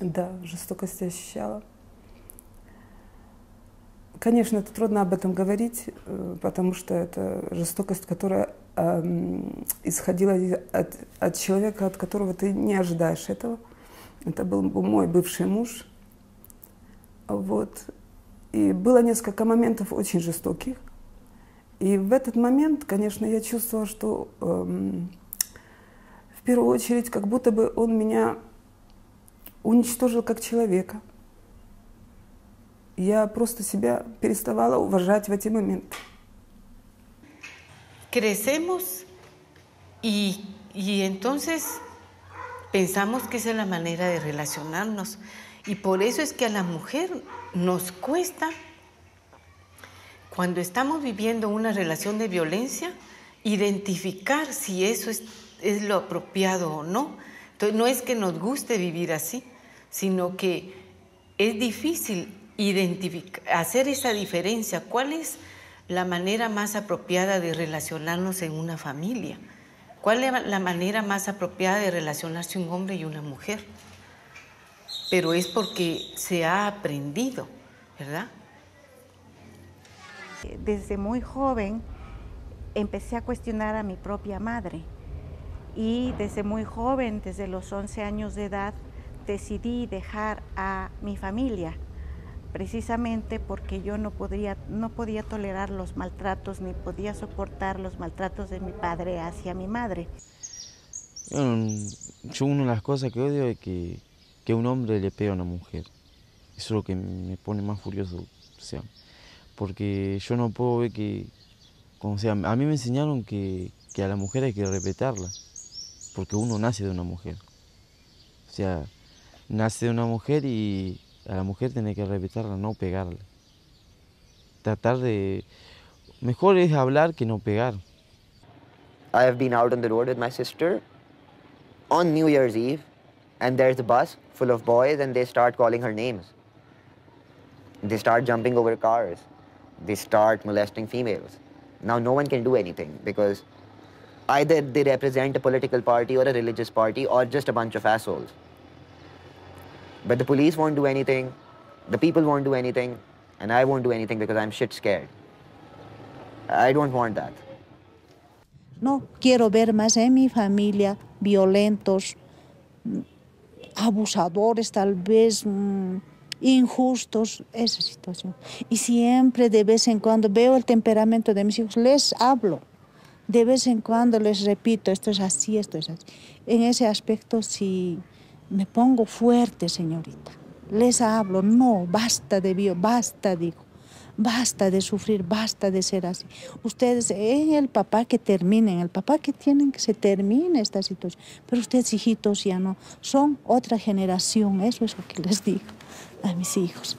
Да, жестокость ощущала. Конечно, это трудно об этом говорить, э, потому что это жестокость, которая э, исходила от, от человека, от которого ты не ожидаешь этого. Это был мой бывший муж. Вот. И было несколько моментов очень жестоких. И в этот момент, конечно, я чувствовала, что э, в первую очередь, как будто бы он меня уничтожил как человека. Я просто себя переставала уважать в эти моменты. Crecemos y, y entonces pensamos que esa es la manera de relacionarnos. Y por eso es que a la mujer nos cuesta, cuando estamos viviendo una relación de violencia, identificar si eso es, es lo apropiado o no. Entonces no es que nos guste vivir así, sino que es difícil hacer esa diferencia. ¿Cuál es la manera más apropiada de relacionarnos en una familia? ¿Cuál es la manera más apropiada de relacionarse un hombre y una mujer? Pero es porque se ha aprendido, ¿verdad? Desde muy joven empecé a cuestionar a mi propia madre y desde muy joven, desde los 11 años de edad, decidí dejar a mi familia, precisamente porque yo no, podía, no podía tolerar los maltratos ni podía soportar los maltratos de mi padre hacia mi madre. yo una de las cosas que odio es que, que un hombre le pega a una mujer. Eso es lo que me pone más furioso, o sea, porque yo no puedo ver que, como sea, a mí me enseñaron que, que a la mujer hay que respetarla, porque uno nace de una mujer. O sea, nace una mujer y a la mujer tiene que respetarla, no pegarle. Tratar de... Mejor es hablar que no pegar. I have been out on the road with my sister on New Year's Eve and there's a bus full of boys and they start calling her names. They start jumping over cars. They start molesting females. Now no one can do anything because either they represent a political party or a religious party or just a bunch of assholes. But the police won't do anything, the people won't do anything, and I won't do anything because I'm shit scared. I don't want that. No quiero ver más en mi familia violentos, abusadores tal vez, mm, injustos, esa situación. Y siempre de vez en cuando veo el temperamento de mis hijos, les hablo. De vez en cuando les repito, esto es así, esto es así. En ese aspecto sí me pongo fuerte, señorita. Les hablo, no, basta de bio, basta, digo. Basta de sufrir, basta de ser así. Ustedes, en el papá que terminen, el papá que tienen que se termine esta situación. Pero ustedes, hijitos, ya no. Son otra generación, eso es lo que les digo a mis hijos.